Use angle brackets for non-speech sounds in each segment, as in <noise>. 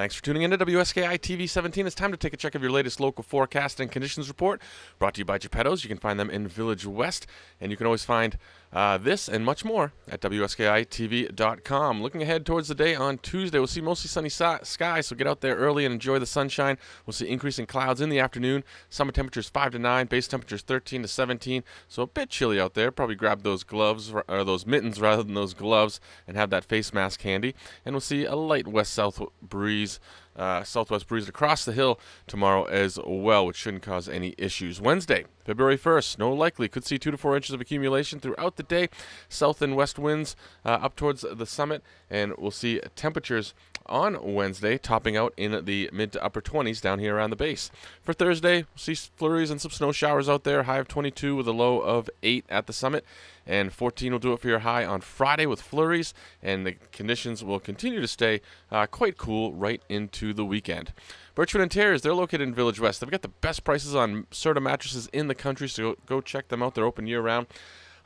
Thanks for tuning in to WSKI TV 17. It's time to take a check of your latest local forecast and conditions report. Brought to you by Geppetto's. You can find them in Village West, and you can always find uh, this and much more at WSKITV.com. Looking ahead towards the day on Tuesday, we'll see mostly sunny si- skies, so get out there early and enjoy the sunshine. We'll see increasing clouds in the afternoon. Summer temperatures 5 to 9, base temperatures 13 to 17, so a bit chilly out there. Probably grab those gloves, or those mittens <laughs> rather than those gloves, and have that face mask handy. And we'll see a light west south breeze uh, southwest breeze across the hill tomorrow as well, which shouldn't cause any issues. Wednesday, February 1st, no likely. Could see 2 to 4 inches of accumulation throughout the day. South and west winds uh, up towards the summit, and we'll see temperatures on Wednesday topping out in the mid to upper 20s down here around the base. For Thursday, we'll see flurries and some snow showers out there. High of 22 with a low of 8 at the summit and 14 will do it for your high on Friday with flurries, and the conditions will continue to stay uh, quite cool right into the weekend. Birchwood Interiors, they're located in Village West. They've got the best prices on Serta mattresses in the country, so go check them out. They're open year round.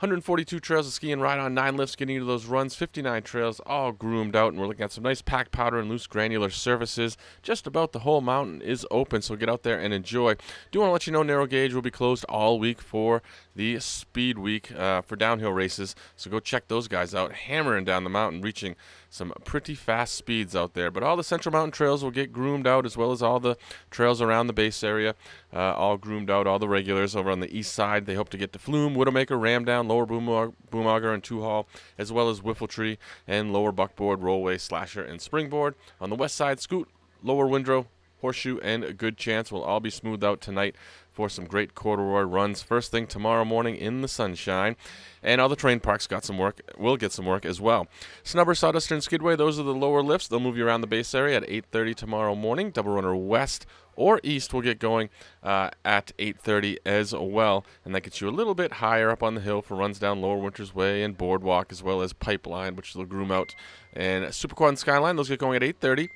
142 trails to ski and ride on, 9 lifts getting you to those runs, 59 trails all groomed out, and we're looking at some nice packed powder and loose granular surfaces. Just about the whole mountain is open, so get out there and enjoy. Do want to let you know narrow gauge will be closed all week for the Speed Week uh, for downhill races, so go check those guys out, hammering down the mountain, reaching some pretty fast speeds out there. But all the Central Mountain trails will get groomed out, as well as all the trails around the base area, uh, all groomed out. All the regulars over on the east side. They hope to get to Flume, Widowmaker, Ramdown, Lower Boomauger, and Two Hall, as well as Whiffletree and Lower Buckboard, Rollway, Slasher, and Springboard. On the west side, Scoot, Lower Windrow, Horseshoe, and a good chance will all be smoothed out tonight for some great corduroy runs first thing tomorrow morning in the sunshine. And all the terrain parks got some work, will get some work as well. Snubber, Sawdust, and Skidway, those are the lower lifts. They'll move you around the base area at 8.30 tomorrow morning. Double Runner West or East will get going uh, at 8.30 as well. And that gets you a little bit higher up on the hill for runs down Lower Winters Way and Boardwalk as well as Pipeline, which will groom out. And Superquad and Skyline, those get going at 8.30.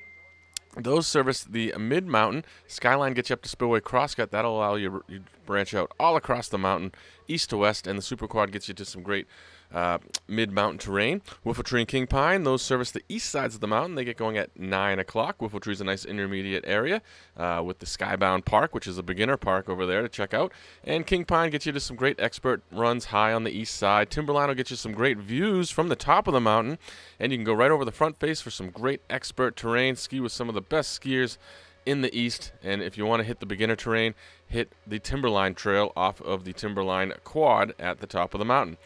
Those service the mid mountain. Skyline gets you up to Spillway Crosscut. That'll allow you to branch out all across the mountain, east to west, and the Super Quad gets you to some great uh, mid mountain terrain. Whiffletree and King Pine, those service the east sides of the mountain. They get going at 9 o'clock. Whiffletree is a nice intermediate area uh, with the Skybound Park, which is a beginner park over there to check out. And King Pine gets you to some great expert runs high on the east side. Timberline will get you some great views from the top of the mountain. And you can go right over the front face for some great expert terrain. Ski with some of the best skiers in the east. And if you want to hit the beginner terrain, hit the Timberline Trail off of the Timberline Quad at the top of the mountain.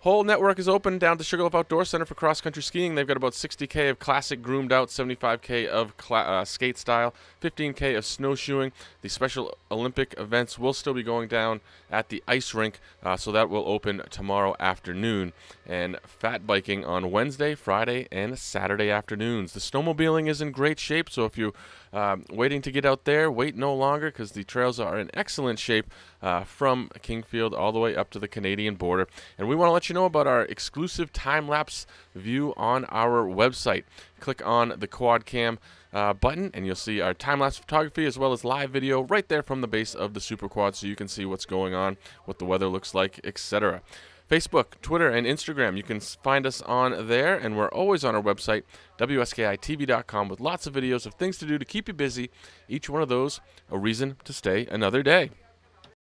Whole network is open down to Sugarloaf Outdoor Center for cross country skiing. They've got about 60k of classic groomed out, 75k of uh, skate style, 15k of snowshoeing. The Special Olympic events will still be going down at the ice rink, uh, so that will open tomorrow afternoon. And fat biking on Wednesday, Friday, and Saturday afternoons. The snowmobiling is in great shape, so if you um, waiting to get out there, wait no longer because the trails are in excellent shape uh, from Kingfield all the way up to the Canadian border. And we want to let you know about our exclusive time lapse view on our website. Click on the quad cam. Uh, button and you'll see our time lapse photography as well as live video right there from the base of the super quad so you can see what's going on, what the weather looks like, etc. Facebook, Twitter, and Instagram. You can find us on there, and we're always on our website, WSKITV.com, with lots of videos of things to do to keep you busy. Each one of those, a reason to stay another day.